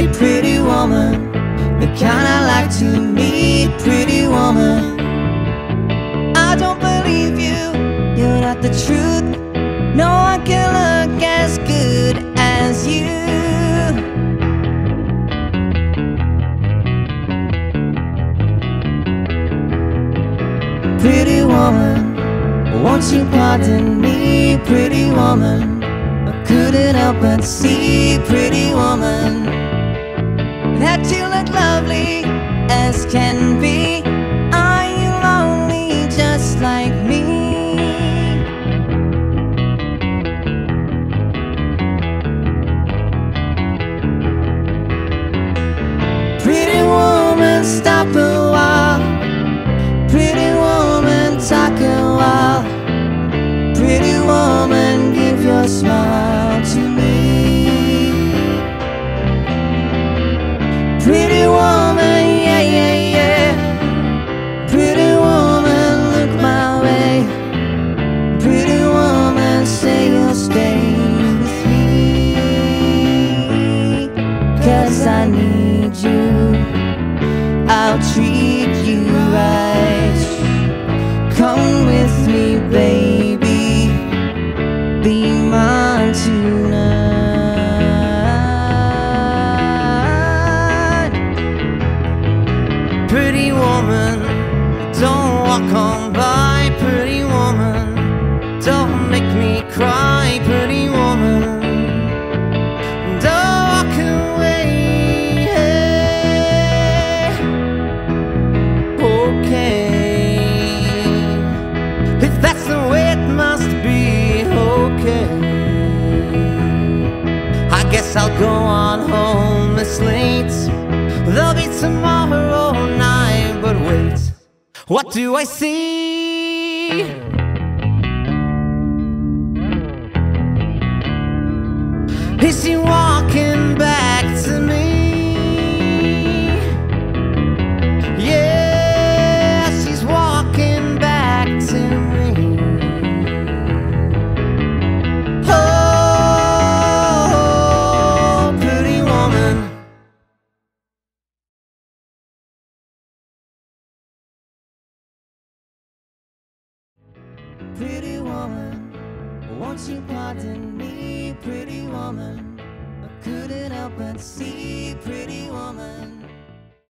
meet, pretty woman. The kind I like to meet, pretty woman. I don't believe you, you're not the truth. No one can look as good as you. Pretty woman, won't you pardon me, pretty woman? Couldn't help but see, pretty woman, that you look lovely as can be. Me, baby. Be mine tonight. Pretty woman, don't walk on by. Pretty woman, don't make me cry. On home this late. There'll be tomorrow night, but wait, what do I see? pretty woman, won't you pardon me, pretty woman? I couldn't help but see, pretty woman.